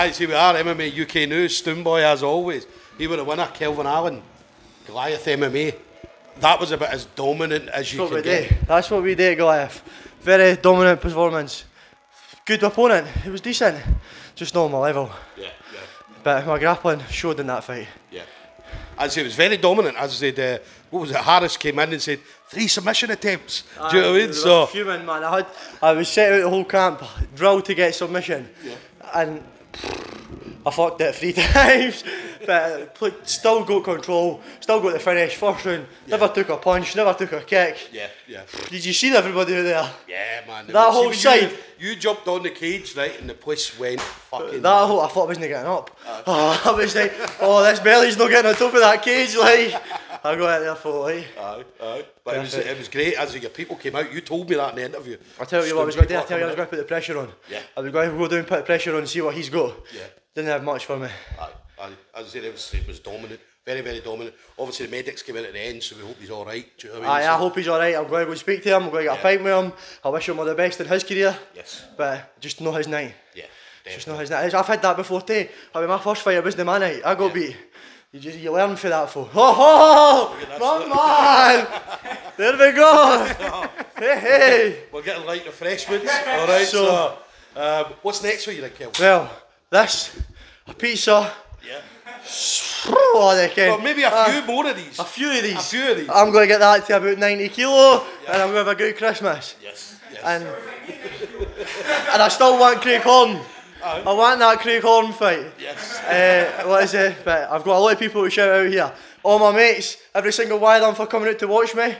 Aye, see we are MMA UK News, Stoomboy as always. He was a winner, Kelvin Allan, Goliath MMA. That was about as dominant as you That's what could get. That's what we did, Goliath. Very dominant performance. Good opponent. It was decent. Just not on my level. Yeah, yeah, But my grappling showed in that fight. yeah. As it was very dominant. As I said, uh, what was it? Harris came in and said three submission attempts. Do you know what I mean? So fuming, man. I had, I was set out the whole camp, drilled to get submission, yeah. and I fucked it three times. but still got control, still got the finish. First round, never took a punch, never took a kick. yeah, yeah, Did you see everybody there? yeah, man. That whole side. You, you jumped on the cage, right, and the place went fucking. That whole, I thought I wasn't getting up. Oh, I was like, oh, this belly's not getting on top of that cage, like. I got out there for like. Eh? Aye, aye. But it was, it was great as your people came out. You told me that in the interview. I tell you what I was going to do. I tell you I was going to put the pressure on. Yeah. I was going to go down, put the pressure on, and see what he's got. Yeah. Didn't have much for me. Aye, aye. As I said, it was, it was dominant. Very, very dominant. Obviously, the medics came in at the end, so we hope he's all right. Do you know what I Aye, mean? I hope he's alright. I'm going to go speak to him. I'm going to get a Yeah. pint with him. I wish him all the best in his career. Yes. But just not his night. Yeah. Just definitely. not his night. I've had that before too. I mean, my first fight, was the man night. I got Yeah. beat. You just you learn for that for. Oh, my man! there we go. hey, hey. We're getting light refreshments. all right. So, So- um, what's next for you, then, Kel? Well, this a pizza. Yeah. Oh. Well, maybe a Uh, few more of these. A few of these. A few of these. I'm going to get that to about 90 kilo, and I'm going to have a good Christmas. yes. Yes. And and I still want Craig Horn. I want that Craig Horn fight. yes. Uh, what is it? But I've got a lot of people to shout out here. All my mates, every single one of them for coming out to watch me.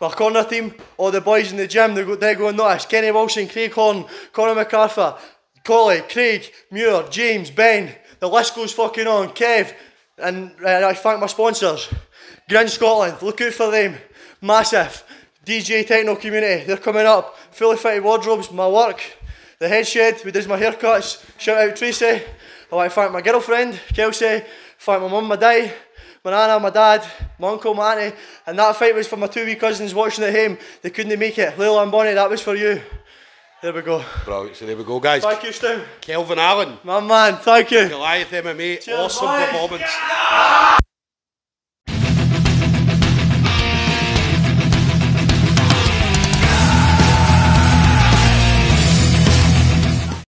My corner team, all the boys in the gym, they go, they go and notice. Kenny Wilson, Craig Horn, Conor MacArthur, Collie, Craig, Muir, James, Ben. The list goes fucking on. Kev, and uh, I thank my sponsors. Grin Scotland, look out for them. Massive. DJ Techno Community, they're coming up. Fully fitted wardrobes, my work. The head shed, who does my haircuts. Shout out Tracy. I want to thank my girlfriend, Kelsey. Thank my mum, my dad, my nana, my dad, my uncle, my auntie. And that fight was for my two wee cousins watching at home. They couldn't make it. Layla and Bonnie, that was for you. There we go. Brilliant. So there we go, guys. Thank you, Stu. Kelvin Allan, My man, thank you. Goliath MMA, Cheers, awesome boys. performance.